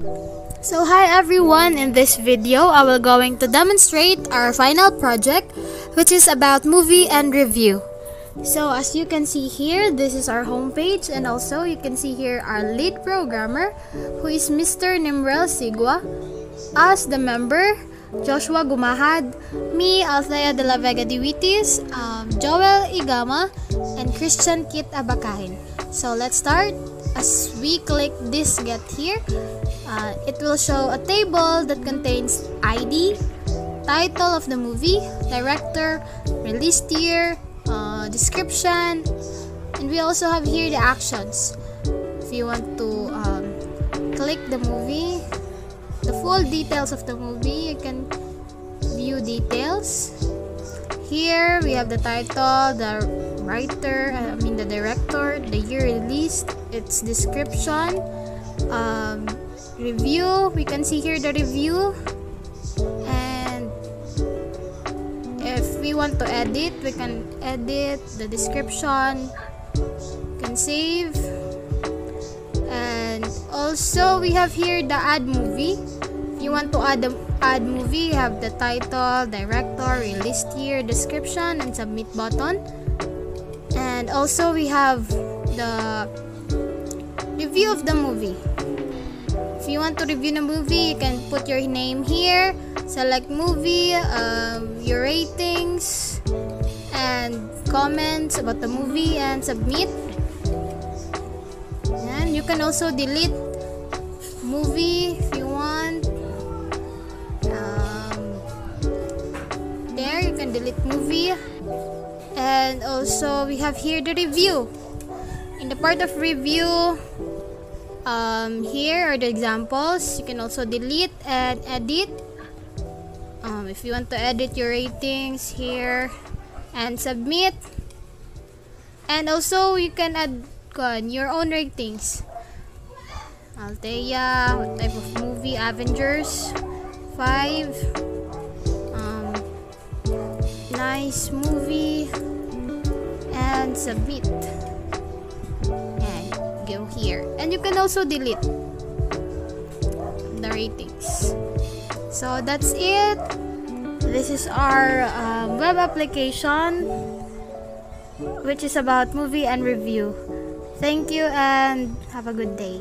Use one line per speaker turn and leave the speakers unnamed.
So hi everyone, in this video I will going to demonstrate our final project which is about movie and review. So as you can see here, this is our homepage and also you can see here our lead programmer who is Mr. Nimrel Sigua. As the member, Joshua Gumahad, me, Althea de la Vega Diwitis, um, Joel Igama, and Christian Kit Abakahin. So let's start. As we click this get here, uh, it will show a table that contains ID, title of the movie, director, release year, uh, description, and we also have here the actions. If you want to um, click the movie, the full details of the movie, you can view details. Here we have the title, the writer, I mean the director, the year released, its description, um, review. We can see here the review, and if we want to edit, we can edit the description. We can save, and also we have here the add movie. If you want to add the add movie, you have the title, director, release year, description, and submit button. And also we have the review of the movie. If you want to review the movie, you can put your name here, select movie, um, your ratings, and comments about the movie, and submit. And you can also delete movie if you want. Um, there, you can delete movie. And also, we have here the review. In the part of review, um, here are the examples. You can also delete and edit. Um, if you want to edit your ratings here and submit. And also, you can add on your own ratings. Althea, what type of movie? Avengers 5. Um, nice movie. Submit. And go here. And you can also delete the ratings. So that's it. This is our um, web application which is about movie and review. Thank you and have a good day